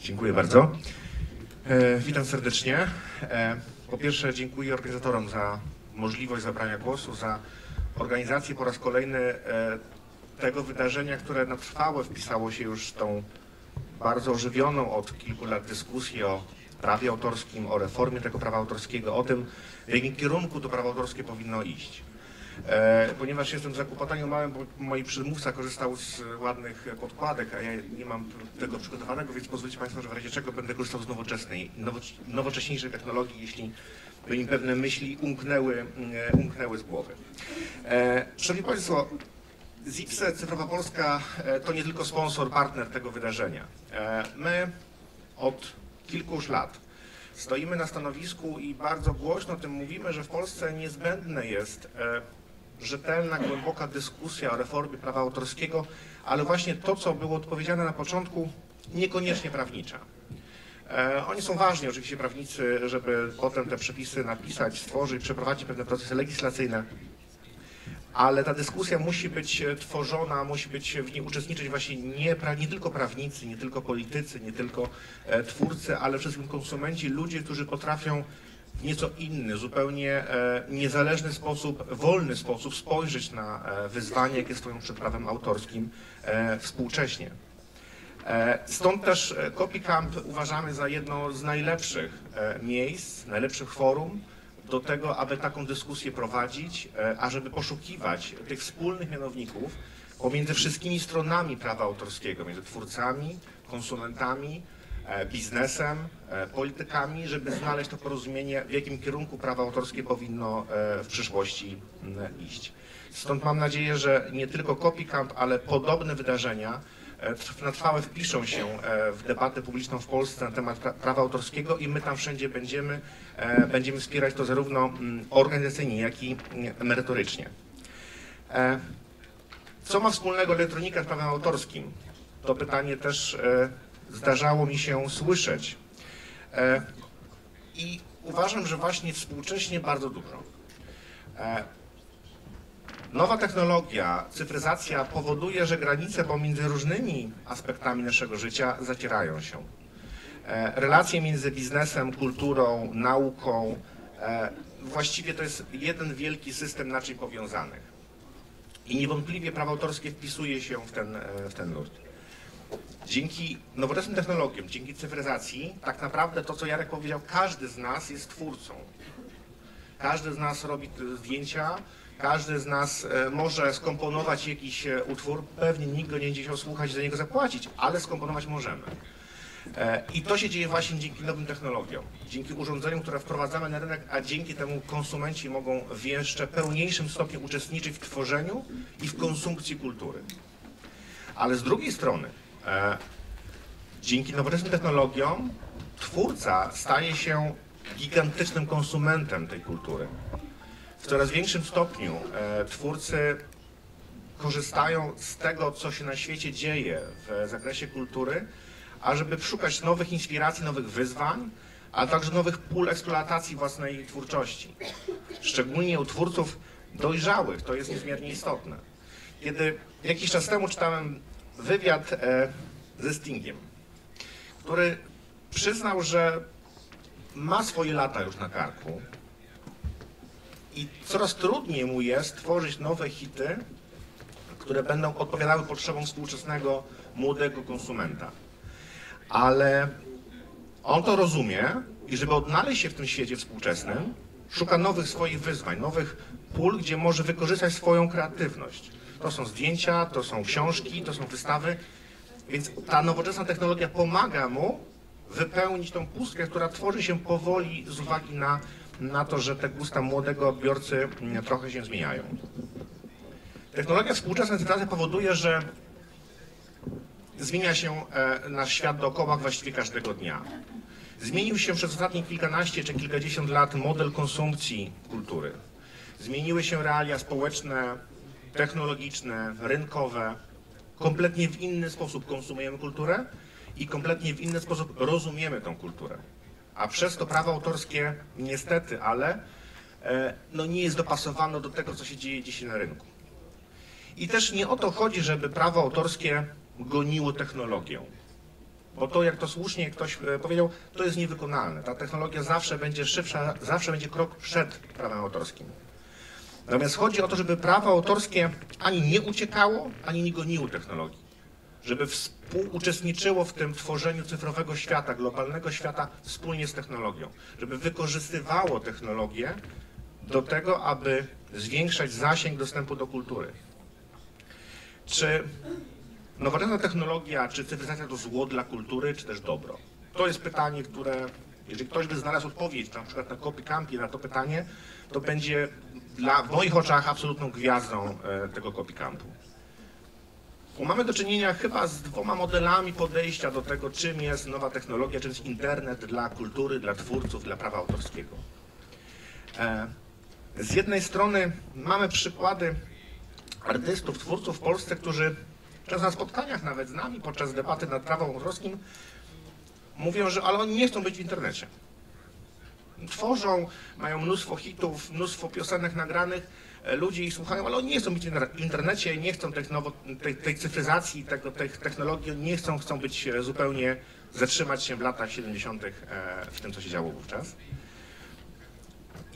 Dziękuję bardzo. E, witam serdecznie. E, po pierwsze dziękuję organizatorom za możliwość zabrania głosu, za organizację po raz kolejny e, tego wydarzenia, które na trwałe wpisało się już w tą bardzo ożywioną od kilku lat dyskusję o prawie autorskim, o reformie tego prawa autorskiego, o tym, w jakim kierunku to prawo autorskie powinno iść. E, ponieważ jestem zakłopotaniu małym, bo moi przedmówca korzystał z ładnych podkładek, a ja nie mam tego przygotowanego, więc pozwólcie Państwo, że w razie czego będę korzystał z nowoczesnej, nowo, nowocześniejszej technologii, jeśli by mi pewne myśli umknęły, e, umknęły z głowy. E, Szanowni Państwo, ZIPSE Cyfrowa Polska to nie tylko sponsor, partner tego wydarzenia. My od kilku już lat stoimy na stanowisku i bardzo głośno o tym mówimy, że w Polsce niezbędne jest rzetelna, głęboka dyskusja o reformie prawa autorskiego, ale właśnie to, co było odpowiedziane na początku, niekoniecznie prawnicza. E, Oni są ważni, oczywiście prawnicy, żeby potem te przepisy napisać, stworzyć, przeprowadzić pewne procesy legislacyjne, ale ta dyskusja musi być tworzona, musi być w niej uczestniczyć właśnie nie, nie tylko prawnicy, nie tylko politycy, nie tylko e, twórcy, ale przede wszystkim konsumenci, ludzie, którzy potrafią nieco inny, zupełnie e, niezależny sposób, wolny sposób spojrzeć na e, wyzwania, jakie stoją przed prawem autorskim e, współcześnie. Stąd też CopyCamp uważamy za jedno z najlepszych miejsc, najlepszych forum do tego, aby taką dyskusję prowadzić, ażeby poszukiwać tych wspólnych mianowników pomiędzy wszystkimi stronami prawa autorskiego, między twórcami, konsumentami, biznesem, e, politykami, żeby znaleźć to porozumienie, w jakim kierunku prawo autorskie powinno e, w przyszłości mm, iść. Stąd mam nadzieję, że nie tylko CopyCamp, ale podobne wydarzenia e, na trwałe wpiszą się e, w debatę publiczną w Polsce na temat pra- prawa autorskiego i my tam wszędzie będziemy, e, będziemy wspierać to zarówno mm, organizacyjnie, jak i mm, merytorycznie. E, Co ma wspólnego elektronika z prawem autorskim? To pytanie też e, zdarzało mi się słyszeć. E, I uważam, że właśnie współcześnie bardzo dużo. E, Nowa technologia, cyfryzacja powoduje, że granice pomiędzy różnymi aspektami naszego życia zacierają się. E, Relacje między biznesem, kulturą, nauką, właściwie to jest jeden wielki system naczyń powiązanych. I niewątpliwie prawo autorskie wpisuje się w ten, w ten nurt. Dzięki nowoczesnym technologiom, dzięki cyfryzacji, tak naprawdę to, co Jarek powiedział, każdy z nas jest twórcą. Każdy z nas robi zdjęcia, każdy z nas e, może skomponować jakiś e, utwór. Pewnie nikt go nie będzie chciał słuchać i za niego zapłacić, ale skomponować możemy. E, I to się dzieje właśnie dzięki nowym technologiom, dzięki urządzeniom, które wprowadzamy na rynek, a dzięki temu konsumenci mogą w jeszcze pełniejszym stopniu uczestniczyć w tworzeniu i w konsumpcji kultury. Ale z drugiej strony, dzięki nowoczesnym technologiom, twórca staje się gigantycznym konsumentem tej kultury. W coraz większym stopniu e, twórcy korzystają z tego, co się na świecie dzieje w zakresie kultury, ażeby szukać nowych inspiracji, nowych wyzwań, a także nowych pól eksploatacji własnej twórczości. Szczególnie u twórców dojrzałych to jest niezmiernie istotne. Kiedy jakiś czas temu czytałem wywiad e, ze Stingiem, który przyznał, że ma swoje lata już na karku i coraz trudniej mu jest tworzyć nowe hity, które będą odpowiadały potrzebom współczesnego młodego konsumenta. Ale on to rozumie i żeby odnaleźć się w tym świecie współczesnym, szuka nowych swoich wyzwań, nowych pól, gdzie może wykorzystać swoją kreatywność. To są zdjęcia, to są książki, to są wystawy, więc ta nowoczesna technologia pomaga mu wypełnić tą pustkę, która tworzy się powoli z uwagi na, na to, że te gusta młodego odbiorcy mm, trochę się zmieniają. Technologia współczesna cyfracja powoduje, że zmienia się e, nasz świat dookoła właściwie każdego dnia. Zmienił się przez ostatnie kilkanaście czy kilkadziesiąt lat model konsumpcji kultury. Zmieniły się realia społeczne, technologiczne, rynkowe. Kompletnie w inny sposób konsumujemy kulturę i kompletnie w inny sposób rozumiemy tą kulturę. A przez to prawo autorskie niestety, ale e, no nie jest dopasowane do tego, co się dzieje dzisiaj na rynku. I też nie o to chodzi, żeby prawo autorskie goniło technologię. Bo to, jak to słusznie ktoś e, powiedział, to jest niewykonalne. Ta technologia zawsze będzie szybsza, zawsze będzie krok przed prawem autorskim. Natomiast chodzi o to, żeby prawo autorskie ani nie uciekało, ani nie goniło technologii. Żeby współuczestniczyło w tym tworzeniu cyfrowego świata, globalnego świata wspólnie z technologią. Żeby wykorzystywało technologię do tego, aby zwiększać zasięg dostępu do kultury. Czy nowoczesna technologia, czy cyfryzacja to zło dla kultury, czy też dobro? To jest pytanie, które, jeżeli ktoś by znalazł odpowiedź, na przykład na CopyCampie na to pytanie, to będzie dla, w moich oczach absolutną gwiazdą e, tego CopyCampu. Bo mamy do czynienia chyba z dwoma modelami podejścia do tego, czym jest nowa technologia, czym jest internet dla kultury, dla twórców, dla prawa autorskiego. E, z jednej strony mamy przykłady artystów, twórców w Polsce, którzy często na spotkaniach nawet z nami podczas debaty nad prawem autorskim mówią, że ale oni nie chcą być w internecie. Tworzą, mają mnóstwo hitów, mnóstwo piosenek nagranych, e, ludzie ich słuchają, ale oni nie chcą być w internecie, nie chcą tych nowo, tej, tej cyfryzacji, tego, tej technologii, nie chcą, chcą być e, zupełnie, zatrzymać się w latach 70. E, w tym, co się działo wówczas.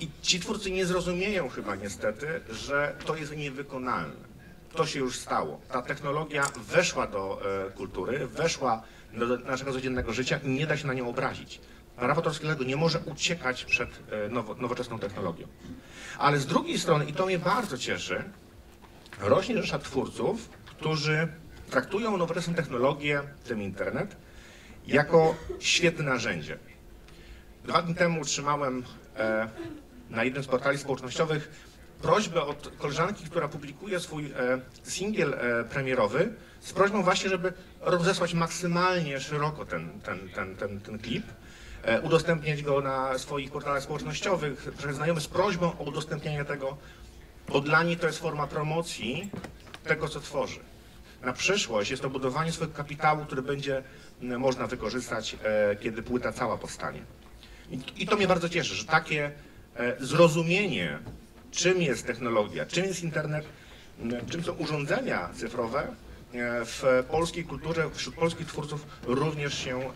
I ci twórcy nie zrozumieją chyba niestety, że to jest niewykonalne. To się już stało. Ta technologia weszła do kultury, weszła do naszego codziennego życia i nie da się na nią obrazić. Prawo autorskiego nie może uciekać przed e, nowo, nowoczesną technologią. Ale z drugiej strony, i to mnie bardzo cieszy, rośnie rzesza twórców, którzy traktują nowoczesną technologię, w tym internet, jako świetne narzędzie. Dwa dni temu otrzymałem e, na jednym z portali społecznościowych prośbę od koleżanki, która publikuje swój e, singiel e, premierowy, z prośbą właśnie, żeby rozesłać maksymalnie szeroko ten, ten, ten, ten, ten klip, e, udostępniać go na swoich portalach społecznościowych, znajomy z prośbą o udostępnienie tego, bo dla niej to jest forma promocji tego, co tworzy. Na przyszłość jest to budowanie swojego kapitału, który będzie można wykorzystać, e, kiedy płyta cała powstanie. I, to mnie bardzo cieszy, że takie E, zrozumienie, czym jest technologia, czym jest internet, czym są urządzenia cyfrowe w polskiej kulturze, wśród polskich twórców również się e,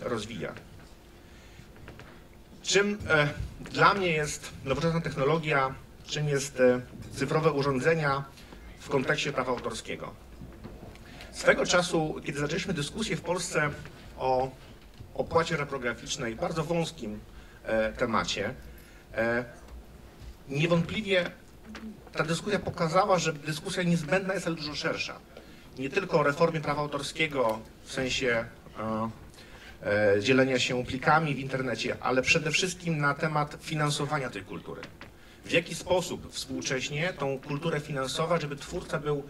rozwija. Czym dla mnie jest nowoczesna technologia, czym jest cyfrowe urządzenia w kontekście prawa autorskiego. Swego czasu, kiedy zaczęliśmy dyskusję w Polsce o opłacie reprograficznej, bardzo wąskim temacie, E, niewątpliwie ta dyskusja pokazała, że dyskusja niezbędna jest, ale dużo szersza. Nie tylko o reformie prawa autorskiego w sensie e, e, dzielenia się plikami w internecie, ale przede wszystkim na temat finansowania tej kultury. W jaki sposób współcześnie tą kulturę finansować, żeby twórca był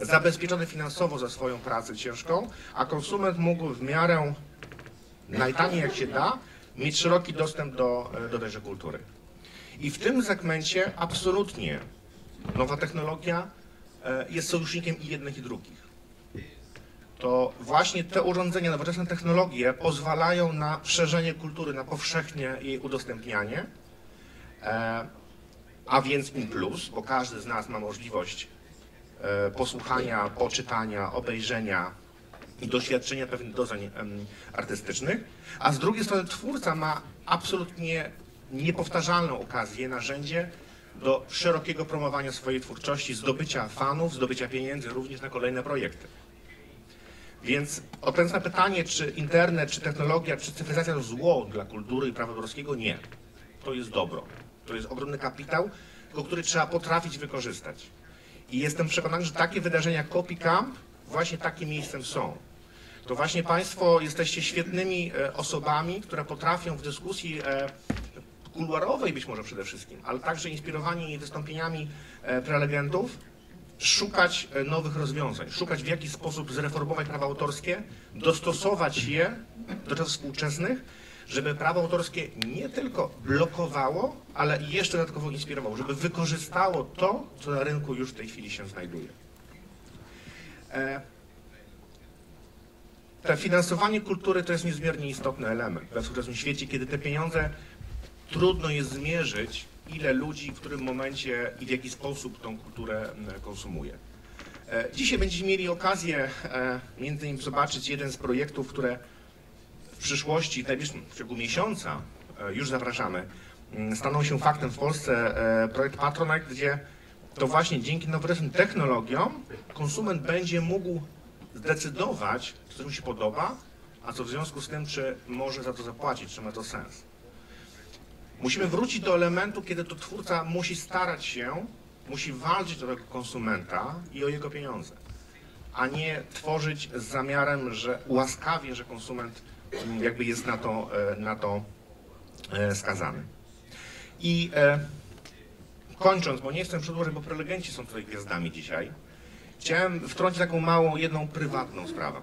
zabezpieczony finansowo za swoją pracę ciężką, a konsument mógł w miarę najtaniej jak się da mieć szeroki dostęp do, do tejże kultury. I w tym segmencie absolutnie nowa technologia e, jest sojusznikiem i jednych i drugich. To właśnie te urządzenia, nowoczesne technologie pozwalają na szerzenie kultury, na powszechnie jej udostępnianie, e, a więc in plus, bo każdy z nas ma możliwość e, posłuchania, poczytania, obejrzenia i doświadczenia pewnych doznań artystycznych, a z drugiej strony twórca ma absolutnie niepowtarzalną okazję, narzędzie do szerokiego promowania swojej twórczości, zdobycia fanów, zdobycia pieniędzy również na kolejne projekty. Więc odpowiadając na pytanie, czy internet, czy technologia, czy cyfryzacja to zło dla kultury i prawa autorskiego, nie. To jest dobro. To jest ogromny kapitał, który trzeba potrafić wykorzystać. I jestem przekonany, że takie wydarzenia jak CopyCamp właśnie takim miejscem są. To właśnie Państwo jesteście świetnymi e, osobami, które potrafią w dyskusji e, kuluarowej być może przede wszystkim, ale także inspirowani wystąpieniami e, prelegentów, szukać e, nowych rozwiązań, szukać w jaki sposób zreformować prawa autorskie, dostosować je do czasów współczesnych, żeby prawo autorskie nie tylko blokowało, ale jeszcze dodatkowo inspirowało, żeby wykorzystało to, co na rynku już w tej chwili się znajduje. E, to finansowanie kultury to jest niezmiernie istotny element we współczesnym świecie, kiedy te pieniądze trudno jest zmierzyć, ile ludzi w którym momencie i w jaki sposób tą kulturę konsumuje. E, dzisiaj będziecie mieli okazję e, między innymi zobaczyć jeden z projektów, które przyszłości, w w ciągu miesiąca, e, już zapraszamy, staną się faktem w Polsce projekt Patronite, gdzie to właśnie dzięki nowoczesnym technologiom konsument będzie mógł zdecydować, co mu się podoba, a co w związku z tym, czy może za to zapłacić, czy ma to sens. Musimy wrócić do elementu, kiedy to twórca musi starać się, musi walczyć o tego konsumenta i o jego pieniądze, a nie tworzyć z zamiarem, że łaskawie, że konsument mm, jakby jest na to, e, na to e, skazany. I e, kończąc, bo nie jestem przedłużeń, bo prelegenci są tutaj gwiazdami dzisiaj, chciałem wtrącić taką małą, jedną prywatną sprawę.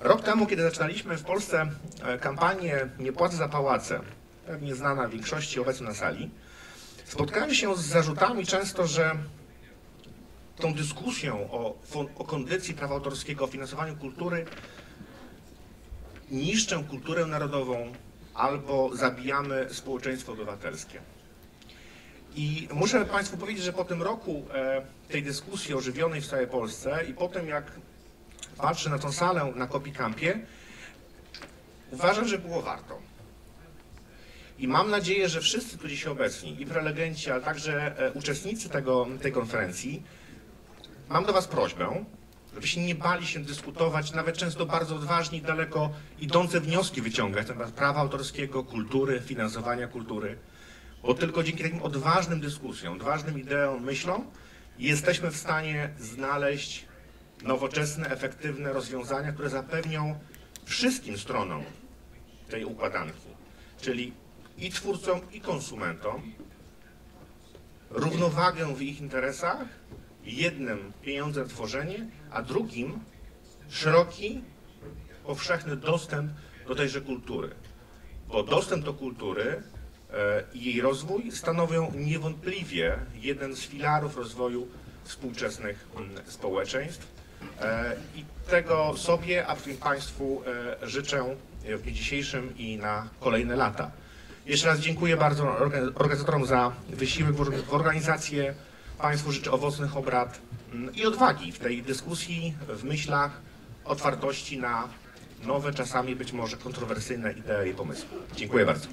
Rok temu, kiedy zaczynaliśmy w Polsce e, kampanię Nie płacę za pałace, pewnie znana większości obecnej na sali, spotkałem się z zarzutami często, że tą dyskusją o, o kondycji prawa autorskiego, o finansowaniu kultury niszczę kulturę narodową albo zabijamy społeczeństwo obywatelskie. I muszę Państwu powiedzieć, że po tym roku e, tej dyskusji ożywionej w całej Polsce i po tym, jak patrzę na tą salę na Kopikampie, uważam, że było warto. I mam nadzieję, że wszyscy tu dzisiaj obecni, i prelegenci, ale także e, uczestnicy tego, tej konferencji, mam do Was prośbę, żebyście nie bali się dyskutować, nawet często bardzo odważnie i daleko idące wnioski wyciągać na temat prawa autorskiego, kultury, finansowania kultury, bo tylko dzięki takim odważnym dyskusjom, odważnym ideom, myślom jesteśmy w stanie znaleźć nowoczesne, efektywne rozwiązania, które zapewnią wszystkim stronom tej układanki, czyli i twórcom, i konsumentom, równowagę w ich interesach, jednym pieniądze tworzenie, a drugim szeroki, powszechny dostęp do tejże kultury. Bo dostęp do kultury e, i jej rozwój stanowią niewątpliwie jeden z filarów rozwoju współczesnych mm, społeczeństw. E, I tego sobie, a tym Państwu e, życzę w dniu dzisiejszym i na kolejne lata. Jeszcze raz dziękuję bardzo orga- organizatorom za wysiłek w w organizację. Państwu życzę owocnych obrad mm, i odwagi w tej dyskusji, w myślach, otwartości na nowe, czasami być może kontrowersyjne idee i pomysły. Dziękuję bardzo.